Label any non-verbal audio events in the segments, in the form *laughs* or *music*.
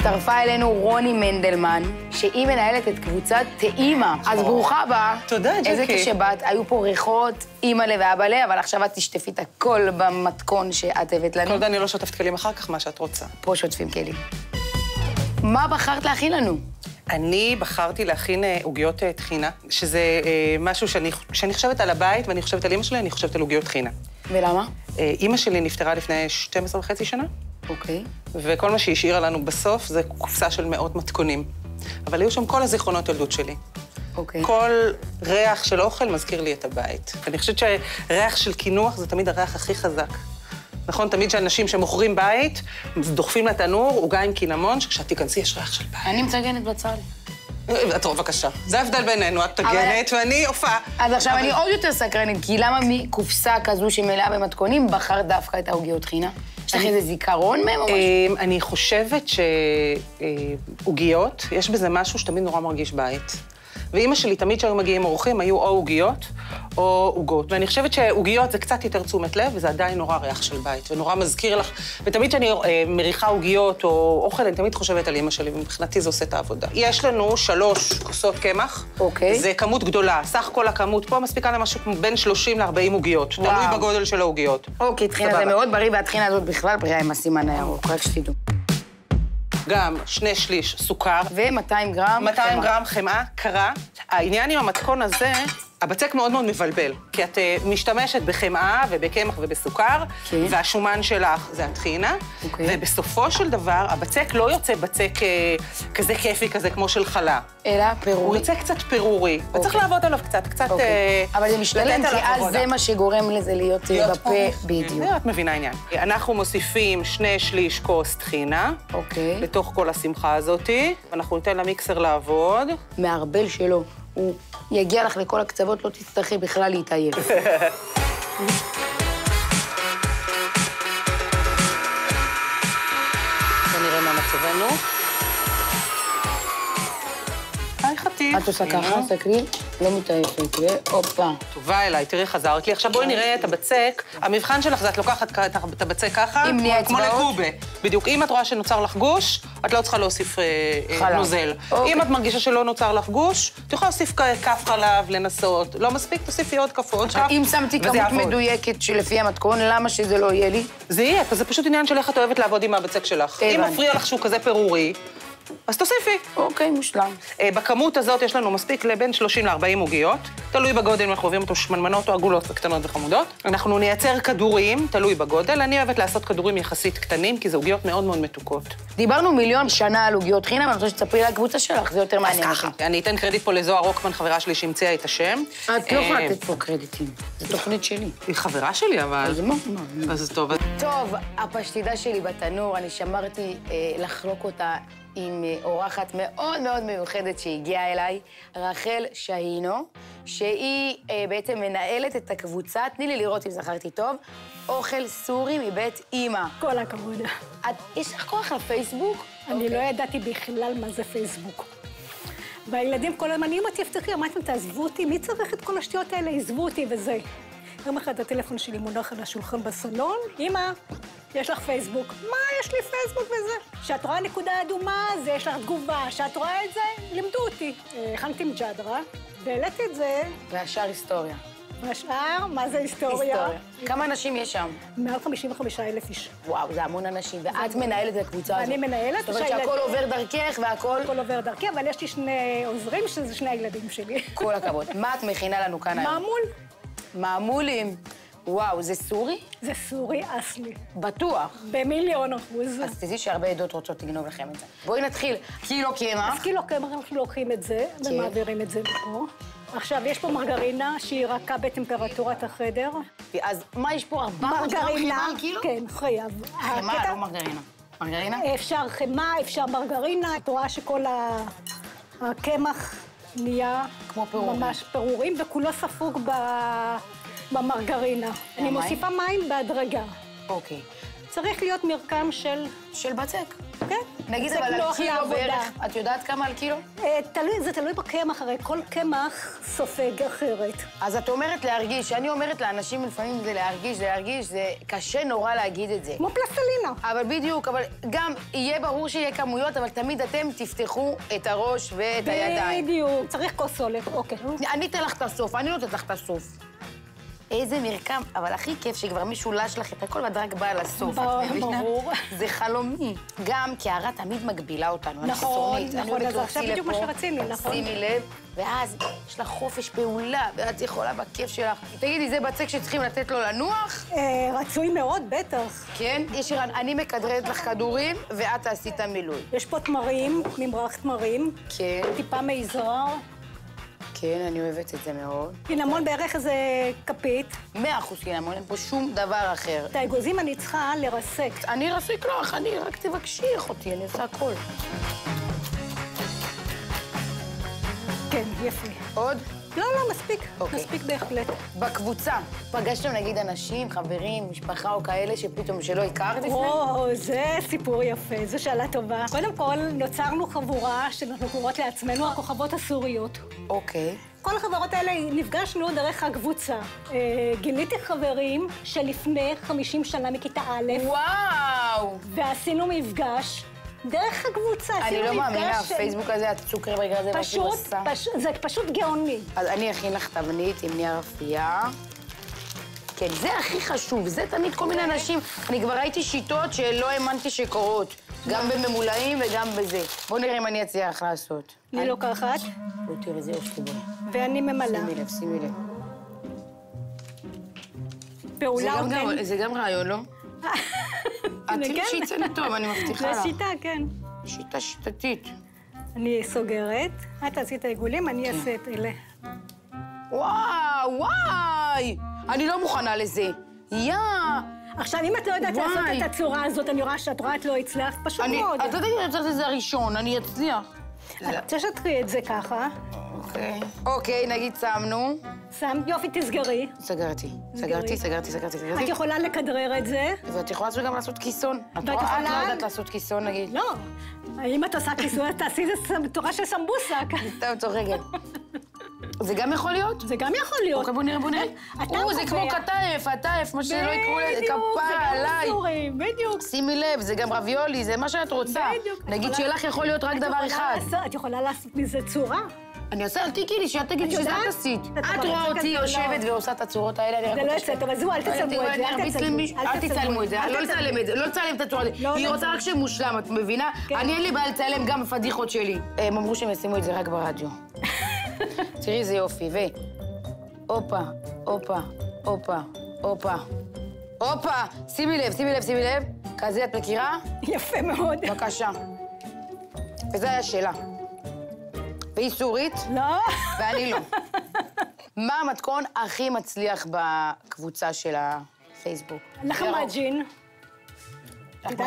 הצטרפה אלינו רוני מנדלמן, שהיא מנהלת את קבוצת טעימה. אז ברוכה הבאה. תודה, איזה ג'קי. כיף שבאת. היו פה ריחות, אימא'לה ואבא'לה, אבל עכשיו את תשטפי את הכל במתכון שאת הבאת לנו. כל עוד אני לא שוטפת כלים אחר כך, מה שאת רוצה. פה שוטפים כלים. מה בחרת להכין לנו? אני בחרתי להכין אה, עוגיות אה, טחינה, שזה אה, משהו שאני, חושבת על הבית ואני חושבת על אימא שלי, אני חושבת על עוגיות טחינה. ולמה? אה, אימא שלי נפטרה לפני 12 וחצי שנה, אוקיי. וכל מה שהיא השאירה לנו בסוף זה קופסה של מאות מתכונים. אבל היו שם כל הזיכרונות ילדות שלי. אוקיי. כל ריח של אוכל מזכיר לי את הבית. אני חושבת שריח של קינוח זה תמיד הריח הכי חזק. נכון, תמיד שאנשים שמוכרים בית, דוחפים לתנור עוגה עם קינמון, שכשאת תיכנסי יש ריח של בית. אני מצגנת בצל. את רואה, בבקשה. זה ההבדל בינינו, את תגנת ואני הופעה. אז עכשיו אני עוד יותר סקרנית, כי למה מקופסה כזו שמלאה במתכונים בחרת דווקא את העוגיות חינה? יש לך איזה זיכרון מהם או משהו? אמ, אני חושבת שעוגיות, יש בזה משהו שתמיד נורא מרגיש בית. ואימא שלי, תמיד כשהיו מגיעים אורחים, היו או עוגיות או עוגות. ואני חושבת שעוגיות זה קצת יותר תשומת לב, וזה עדיין נורא ריח של בית, ונורא מזכיר לך. ותמיד כשאני אה, מריחה עוגיות או אוכל, אני תמיד חושבת על אימא שלי, ומבחינתי זה עושה את העבודה. יש לנו שלוש כוסות קמח. אוקיי. זה כמות גדולה. סך כל הכמות פה מספיקה למשהו כמו בין 30 ל-40 עוגיות. וואו. תלוי בגודל של העוגיות. אוקיי, טחינה זה. מאוד בריא, והטחינה הזאת בכלל בריאה עם הסימן הירוק, רק שתדעו. גם שני שליש סוכר, ו-200 גרם 200 חמאה. גרם חמאה קרה. העניין עם המתכון הזה, הבצק מאוד מאוד מבלבל, כי את אה, משתמשת בחמאה ובקמח ובסוכר, כן. והשומן שלך זה הטחינה, אוקיי. ובסופו של דבר, הבצק לא יוצא בצק אה, כזה כיפי כזה כמו של חלה. אלא הוא פירורי. יוצא קצת פירורי, וצריך אוקיי. לעבוד עליו קצת, קצת... אוקיי. אה, אבל זה משתלם, כי אז. זה מה שגורם לזה להיות להיות בפה, פורח. בדיוק. את מבינה עניין. אנחנו מוסיפים שני שליש כוס טחינה. אוקיי. לתוך כל השמחה הזאתי, ואנחנו ניתן למיקסר לעבוד. מערבל שלו, הוא יגיע לך לכל הקצוות, לא תצטרכי בכלל להתעייף. נראה מה מצבנו. חטיף. את עושה ככה, סתכלי, לא מתעייפת, והופה. טובה אליי, תראי, חזרת לי. עכשיו בואי נראה את הבצק. המבחן שלך זה את לוקחת את הבצק ככה, כמו? לקובה. בדיוק. אם את רואה שנוצר לך גוש, את לא צריכה להוסיף אה, אה. נוזל. אוקיי. אם את מרגישה שלא נוצר לך גוש, את יכולה להוסיף כף חלב, לנסות. לא מספיק, תוסיפי עוד כף, עוד כף. אם שמתי כמות. מדויקת שלפי המתכון, למה שזה לא יהיה לי? זה יהיה, זה פשוט עניין של איך את אוהבת לעבוד עם הבצק שלך. אם. מפריע לך שהוא כזה פירורי, אז תוסיפי. אוקיי, מושלם. אה, בכמות הזאת יש לנו מספיק לבין 30 ל-40 עוגיות, תלוי בגודל אם אנחנו אוהבים אותו שמנמנות או עגולות קטנות וחמודות. אנחנו נייצר כדורים, תלוי בגודל. אני אוהבת לעשות כדורים יחסית קטנים, כי זה עוגיות מאוד מאוד מתוקות. דיברנו מיליון שנה על עוגיות חינם, אני רוצה שתספרי לקבוצה שלך, זה יותר אז מעניין ככה, אותי. אני אתן קרדיט פה לזוהר רוקמן, חברה שלי שהמציאה את השם. את לא יכולה אה, לתת פה קרדיטים, זו תוכנית שלי. היא חברה שלי, אבל... אז מה? מה? אז טוב. טוב, הפשטידה שלי בתנור, אני שמרתי אה, לחלוק אותה עם אה, אורחת מאוד מאוד מיוחדת שהגיעה אליי, רחל שהינו, שהיא אה, בעצם מנהלת את הקבוצה, תני לי לראות אם זכרתי טוב, אוכל סורי מבית אימא. כל הכבוד. את, יש לך כוח לפייסבוק? אני לא ידעתי בכלל מה זה פייסבוק. והילדים כל הזמן, אמא תפתחי, אמרתם, תעזבו אותי, מי צריך את כל השטויות האלה? עזבו אותי וזה. יום אחד הטלפון שלי מונח על השולחן בסלון, אמא, יש לך פייסבוק. מה, יש לי פייסבוק וזה? כשאת רואה נקודה אדומה, אז יש לך תגובה. כשאת רואה את זה, לימדו אותי. אה, הכנתי מג'דרה, והעליתי את זה, והשאר היסטוריה. והשאר, מה זה היסטוריה? כמה אנשים יש שם? מעל 55 אלף איש. וואו, זה המון אנשים, ואת מנהלת את הקבוצה הזאת. אני מנהלת, זאת אומרת שהכל עובר דרכך והכל... הכל עובר דרכי, אבל יש לי שני עוזרים, שזה שני הילדים שלי. כל הכבוד. מה את מכינה לנו כאן היום? מעמול. מעמולים. וואו, זה סורי? זה סורי אסלי. בטוח. במיליון אחוז. אז תדעי שהרבה עדות רוצות לגנוב לכם את זה. בואי נתחיל. קילו קמח. אז קילו קמח, אנחנו לוקחים את זה כן. ומעבירים את זה לפה. עכשיו, יש פה מרגרינה שהיא רכה בטמפרטורת החדר. אז מה, יש פה 400 גרם חמאה על קילו? כן, חייב. חמאה, לא מרגרינה. מרגרינה? אפשר חמאה, אפשר מרגרינה. את רואה שכל הקמח נהיה... כמו פירורים. ממש פירורים, וכולו ספוג ב- במרגרינה. אני? מוסיפה מים בהדרגה. אוקיי. צריך להיות מרקם של... של בצק. כן. נגיד אבל על קילו. בערך, את יודעת כמה על קילו? אה, תלוי, זה תלוי בקמח, הרי כל קמח סופג אחרת. אז את אומרת להרגיש, אני אומרת לאנשים לפעמים זה להרגיש, זה להרגיש, זה קשה נורא להגיד את זה. כמו פלסטלינה. אבל בדיוק, אבל גם יהיה ברור שיהיה כמויות, אבל תמיד אתם תפתחו את הראש ואת הידיים. בדיוק. צריך כוס סולר, אוקיי. אני אתן לך את הסוף, אני נותנת לך את הסוף. איזה מרקם, אבל הכי כיף שכבר מישהו לש לך את הכל ואת רק באה לסוף, ברור. זה חלומי. גם קערה תמיד מגבילה אותנו, נכון, נכון, אז עכשיו בדיוק מה שרצינו, נכון. שימי לב, ואז יש לך חופש פעולה, ואת יכולה בכיף שלך. תגידי, זה בצק שצריכים לתת לו לנוח? אה, רצוי מאוד, בטח. כן. יש רן, אני מכדררת לך כדורים, ואת תעשי את המילוי. יש פה תמרים, ממרח תמרים, כן, טיפה מזרר, כן, אני אוהבת את זה מאוד. קינמון בערך איזה כפית. מאה אחוז קינמון, אין פה שום דבר אחר. את האגוזים אני צריכה לרסק. אני ארסק לך, אני רק תבקשי אחותי, אני עושה הכל. כן, יפה. עוד? לא, לא, מספיק. אוקיי. מספיק בהחלט. בקבוצה, פגשתם נגיד אנשים, חברים, משפחה או כאלה שפתאום שלא הכרת לפני? או, זה סיפור יפה, זו שאלה טובה. קודם כל, נוצרנו חבורה שאנחנו קוראות לעצמנו הכוכבות הסוריות. אוקיי. כל החברות האלה, נפגשנו דרך הקבוצה. אה, גיליתי חברים שלפני 50 שנה מכיתה א', וואו! ועשינו מפגש דרך הקבוצה. אני לא מאמינה, הפייסבוק הזה, הצוקרברג הזה, מה שהוא עשה. זה פשוט גאוני. אז אני אכין לך תבנית עם נייר אפייה. כן, זה הכי חשוב, זה תמיד כל מיני אנשים. אני כבר ראיתי שיטות שלא האמנתי שקורות, גם בממולאים וגם בזה. בוא נראה אם אני אצליח לעשות. אני לוקחת, בוא תראה, זה יופי בו. ואני ממלאה. שימי לב, שימי לב. פעולה זה גם רעיון, לא? *laughs* את כן. שיצא לי טוב, אני מבטיחה לך. שיטה, כן. שיטה שיטתית. אני סוגרת, את תעשי את העיגולים, אני כן. אעשה את אלה. וואו, וואי! אני לא מוכנה לזה. יא! עכשיו, אם את לא יודעת. לעשות את הצורה הזאת, אני רואה שאת רואה את לא הצלחת, פשוט. מאוד. את יודעת אני רוצה את זה הראשון, אני אצליח. את רוצה שתקריא את זה ככה, אוקיי. אוקיי, נגיד שמנו. שם, יופי, תסגרי. סגרתי. סגרתי, סגרתי, סגרתי, את סגרתי. יכולה לכדרר את זה. ואת יכולה גם לעשות כיסון. את? את לא יודעת לעשות כיסון, נגיד. לא, אם את עושה כיסוי, אז תעשי את זה תורה של סמבוסק. סתם צוחקת. זה גם יכול להיות? זה גם יכול להיות. אוקיי, בוא נראה, בוא נראה. אתה או, זה כמו קובע. כתף, עטף, מה שלא יקראו לזה, בדיוק, זה גם עליי. בדיוק. שימי לב, זה גם רביולי, זה מה שאת רוצה. בדיוק. את נגיד שלך יכול להיות רק את דבר אחד. את יכולה לעשות מזה צורה. אני עושה, אל תגידי לי, שאת תגידי שזה? את עשית. את רואה רוצה אותי כזה, יושבת לא. ועושה את הצורות האלה, אני רק זה לא רוצה יוצא טוב, אז אל תצלמו את זה, אל ארביץ תצלמו. את זה, אל לא תצלמו. לצלם את זה, לא לצלם את הצורה הזאת. לא, היא לא רוצה. רק שמושלם, את מבינה? כן. אני אין לי בעיה לצלם גם בפדיחות שלי. הם אמרו שהם ישימו את זה רק ברדיו. *laughs* תראי איזה יופי, ו... הופה, הופה, הופה, הופה. הופה, שימי לב, שימי לב, שימי לב. כזה את מכירה? יפה מאוד. בבקשה. וזה היה שלה. והיא סורית, לא? ואני לא. מה המתכון הכי מצליח בקבוצה של הפייסבוק? לחם מג'ין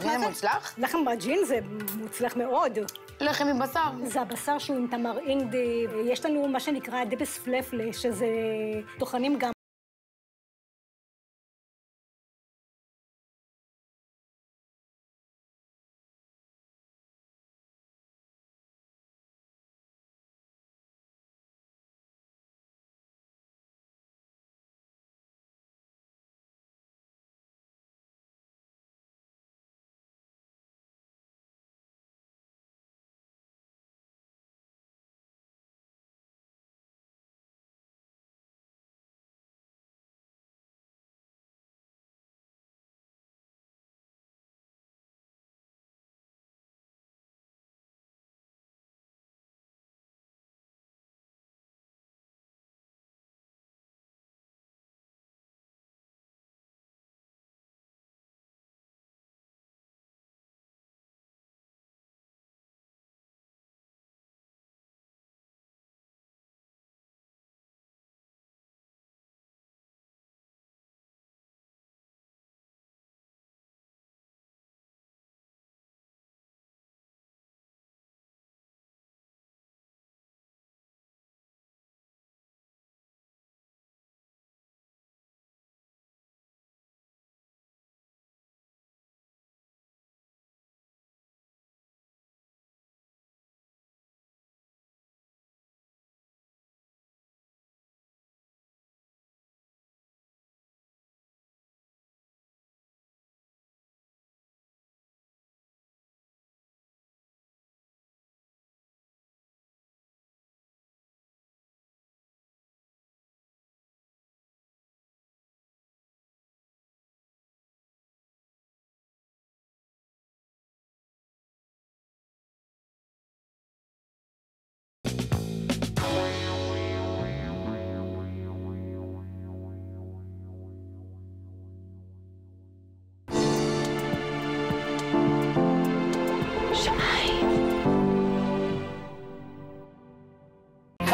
זה? מוצלח? לחם מהג'ין זה מוצלח מאוד. לחם עם בשר. זה הבשר שהוא עם תמר אינדי. יש לנו מה שנקרא דבס פלפלה, שזה טוחנים גם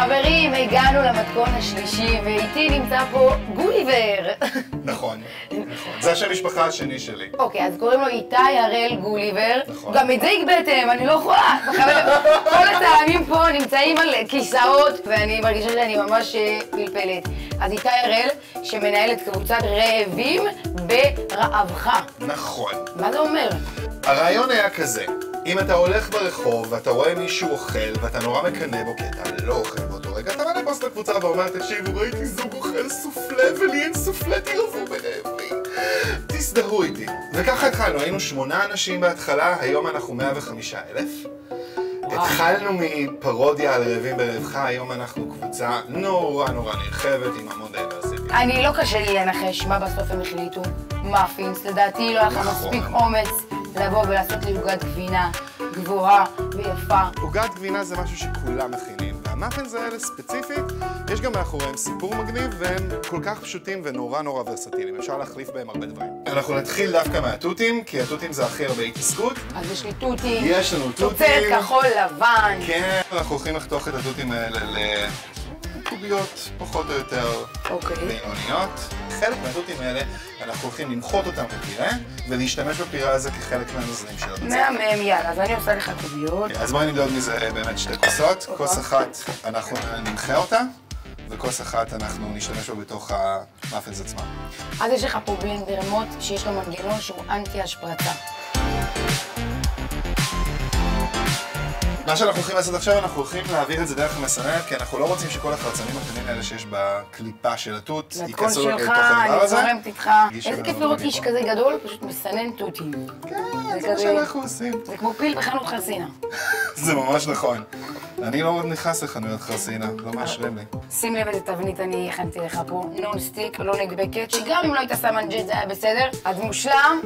חברים, הגענו למתכון השלישי, ואיתי נמצא פה גוליבר. נכון, *laughs* נכון. זה השם משפחה השני שלי. אוקיי, אז קוראים לו איתי הראל גוליבר. נכון. גם את זה הגבהתם, אני לא יכולה. כל הטעמים פה נמצאים על כיסאות, ואני מרגישה שאני ממש אה, פלפלת. אז איתי הראל, שמנהל את קבוצת רעבים ברעבך. נכון. מה זה אומר? הרעיון היה כזה, אם אתה הולך ברחוב ואתה רואה מישהו אוכל ואתה נורא מקנא בו כי אתה לא אוכל באותו רגע, אתה מעלה פוסט לקבוצה ואומר, תקשיבו, ראיתי זוג אוכל סופלה ולי אין סופלה, תירבו ברעבים. תזדהו איתי. וככה התחלנו, היינו שמונה אנשים בהתחלה, היום אנחנו 105 אלף. התחלנו מפרודיה על רעבים ברעבך, היום אנחנו קבוצה נורא נורא נרחבת עם המון diversity. אני, לא קשה לי לנחש מה בסוף הם החליטו. מאפינס, לדעתי לא היה לך נכון. מספיק אומץ לבוא ולעשות לי עוגת גבינה גבוהה ויפה. עוגת גבינה זה משהו שכולם מכינים, והמאפינס האלה ספציפית, יש גם מאחוריהם סיפור מגניב, והם כל כך פשוטים ונורא נורא ורסטיליים, אפשר להחליף בהם הרבה דברים. אנחנו נתחיל דווקא מהתותים, כי התותים זה הכי הרבה התעסקות. אז יש לי תותים. יש לנו תותים. תוצרת כחול לבן. כן, אנחנו הולכים לחתוך את התותים האלה לקוביות פחות או יותר אוקיי. בינוניות. חלק מהתותים האלה, אנחנו הולכים למחות אותם בפירה, ולהשתמש בפירה הזה כחלק מהנוזלים של הבצק. מהמם, יאללה, אז אני עושה לך קוביות. אז בואי נמדוד מזה באמת שתי כוסות. אוקיי. כוס אחת אנחנו נמחה אותה, וכוס אחת אנחנו נשתמש בה בתוך המאפינס עצמם. אז יש לך פה בלנדר מוט שיש לו מנגנון שהוא אנטי השפרצה. מה שאנחנו הולכים לעשות עכשיו, אנחנו הולכים להעביר את זה דרך המסננת, כי אנחנו לא רוצים שכל החרצנים הקטנים האלה שיש בקליפה של התות, ייכנסו שלך, לתוך הדבר אני הזה. זורמת איתך. איזה כיף לראות מפה. איש כזה גדול, פשוט מסנן תותים. כן, זה מה שאנחנו עושים. זה כמו פיל בחנות חרסינה. *laughs* זה ממש נכון. אני לא נכנס לחנויות חרסינה, לא מאשרים לי. שים לב איזה תבנית אני הכנתי לך פה, non-stick, לא נדבקת, שגם אם לא היית שם אנג'ט זה היה בסדר. אז מושלם,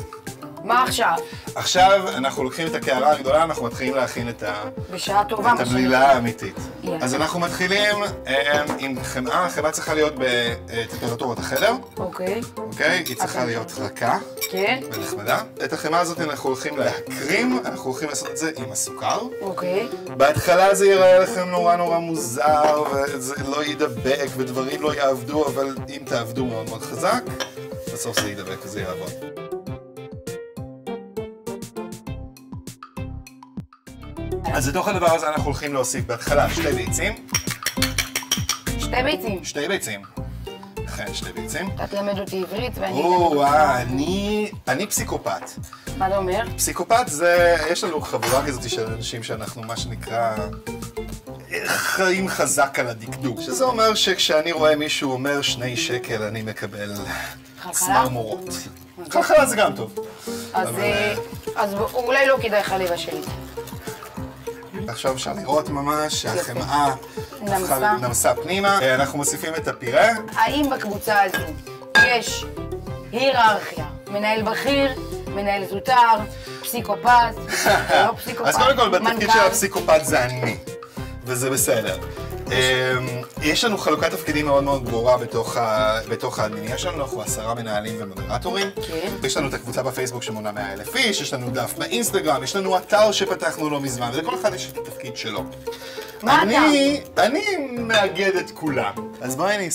מה עכשיו? עכשיו אנחנו לוקחים את הקערה הגדולה, אנחנו מתחילים להכין את ה... בשעה טובה, את הבלילה האמיתית. יאללה. אז אנחנו מתחילים אה, עם חמאה, החמאה צריכה להיות בטמפרטורת החדר, אוקיי, אוקיי? היא צריכה להיות רכה כן, ונחמדה. את החמאה הזאת אנחנו הולכים להקרים, אנחנו הולכים לעשות את זה עם הסוכר. אוקיי. בהתחלה זה ייראה לכם נורא נורא מוזר, וזה לא יידבק ודברים לא יעבדו, אבל אם תעבדו מאוד מאוד חזק, בסוף זה יידבק וזה יעבוד. אז לתוך הדבר הזה אנחנו הולכים להוסיף בהתחלה שתי ביצים. שתי ביצים. שתי ביצים. אכן, שתי ביצים. אתה תלמד אותי עברית ואני... או, אה, אני, אני פסיקופת. מה זה אומר? פסיקופת זה, יש לנו חבורה כזאת של אנשים שאנחנו, מה שנקרא, חיים חזק על הדקדוק. שזה אומר שכשאני רואה מישהו אומר שני שקל, אני מקבל? צמרמורות. חלחלה זה גם טוב. אז אבל, אה, אז אולי לא כדאי לך לבשל. עכשיו אפשר לראות ממש שהחמאה נמסה. נמסה פנימה. אה, אנחנו מוסיפים את הפירה. האם בקבוצה הזו יש היררכיה? מנהל בכיר, מנהל זוטר, פסיקופת, לא פסיקופת, *laughs* אז קודם כל, בתפקיד מנכ"ל. של הפסיקופת זה אני, וזה בסדר. אמ, יש לנו חלוקת תפקידים מאוד מאוד ברורה בתוך ה- בתוך האדמין. יש לנו, אנחנו עשרה מנהלים ומודרטורים. כן. יש לנו את הקבוצה בפייסבוק שמונה 100 אלף איש, יש לנו דף באינסטגרם, יש לנו אתר שפתחנו לא מזמן, ולכל אחד יש את התפקיד שלו. מה אני, אני מאגד את כולם. אז בואי אני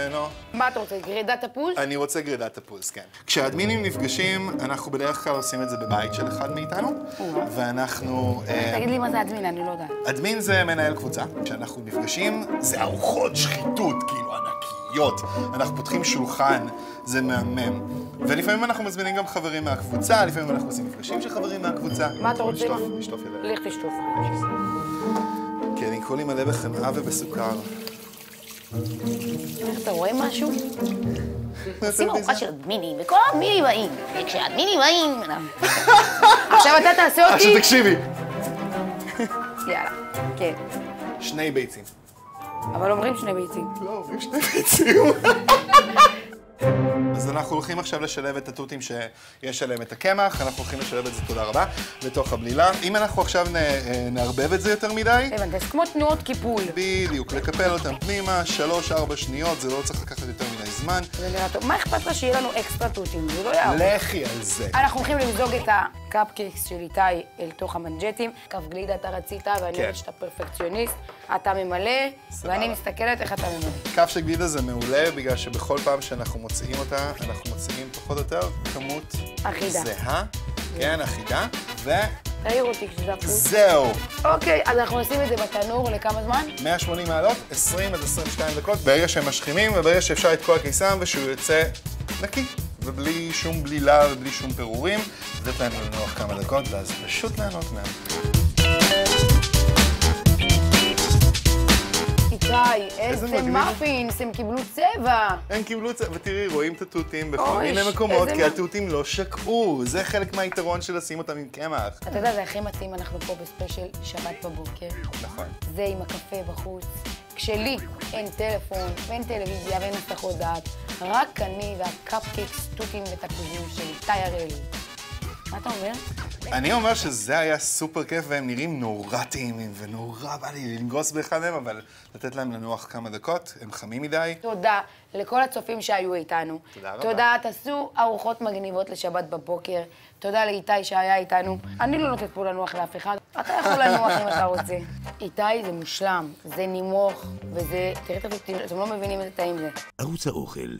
אספר. נו. מה אתה רוצה, גרידת תפוז? אני רוצה גרידת תפוז, כן. כשהאדמינים נפגשים, אנחנו בדרך כלל עושים את זה בבית של אחד מאיתנו, ואנחנו... אה, תגיד לי מה זה אדמין, אני לא יודעת. אדמין זה מנהל קבוצה. כשאנחנו נפגשים, זה ארוחות שחיתות, כאילו ענקיות. אנחנו פותחים שולחן, זה מהמם. ולפעמים אנחנו מזמינים גם חברים מהקבוצה, לפעמים אנחנו עושים מפגשים של חברים מהקבוצה. מה אתה רוצה? לשטוף, לשטוף ידיים. לך תשטוף. כן, אני כולי מלא בחמאה ובסוכר. איך אתה רואה משהו? עושים ארוחה של אדמינים, וכל האדמינים באים. וכשהאדמינים באים... עכשיו אתה תעשה עכשיו אותי... תקשיבי. יאללה, כן. שני ביצים. אבל אומרים שני ביצים. לא, אומרים שני ביצים. *laughs* אז אנחנו הולכים עכשיו לשלב את התותים שיש עליהם את הקמח, אנחנו הולכים לשלב את זה, תודה רבה, לתוך הבלילה. אם אנחנו עכשיו נ, אה, נערבב את זה יותר מדי, הבנתי, זה כמו תנועות קיפול. בדיוק, לקפל אותם פנימה, שלוש-ארבע שניות, זה לא צריך לקחת יותר מדי זמן. זה נראה טוב. מה אכפת לה שיהיה לנו אקסטרה תותים? זה לא יעבור. לכי על זה. אנחנו הולכים למזוג את הקפקיקס של איתי אל תוך המנג'טים. כף גלידה אתה רצית, ואני כן. יודעת שאתה פרפקציוניסט. אתה ממלא, ואני מסתכלת איך אתה ממלא. כף של גלידה זה מעולה, בגלל שבכל פעם שאנחנו מוציאים אותה, אנחנו מוציאים פחות או יותר כמות. זהה, כן, אחידה, תעיר אותי כשזה הפוך. וזהו. אוקיי, אז אנחנו נשים את זה בתנור לכמה זמן? 180 מעלות, 20 עד 22 דקות, ברגע שהם משכימים וברגע שאפשר את כל הקיסם ושהוא יוצא נקי, ובלי שום בלילה ובלי שום פירורים, לתת להם לנוח כמה דקות, ואז פשוט ליהנות מהם. איתי, איזה. מאפינס, הם קיבלו צבע. הם קיבלו זה, ותראי, רואים את התותים בכל מיני מקומות, כי התותים לא שקעו, זה חלק מהיתרון של לשים אותם עם קמח. אתה יודע, זה הכי מתאים, אנחנו פה בספיישל שבת בבוקר. נכון. זה עם הקפה בחוץ. כשלי אין טלפון, ואין טלוויזיה ואין הסחות דעת, רק אני והקפקיקס, תותים ותפוזים של איתי הראלי. מה אתה אומר? אני אומר שזה היה סופר כיף, והם נראים נורא טעימים, ונורא בא לי לנגוס באחד מהם, אבל לתת להם לנוח כמה דקות, הם חמים מדי. תודה לכל הצופים שהיו איתנו. תודה רבה. תודה, תעשו ארוחות מגניבות לשבת בבוקר. תודה לאיתי שהיה איתנו. אני לא נותנת פה לנוח לאף אחד, אתה יכול לנוח אם אתה רוצה. איתי זה מושלם, זה נימוך, וזה... תראה, תראו, אתם לא מבינים איזה טעים זה. ערוץ האוכל,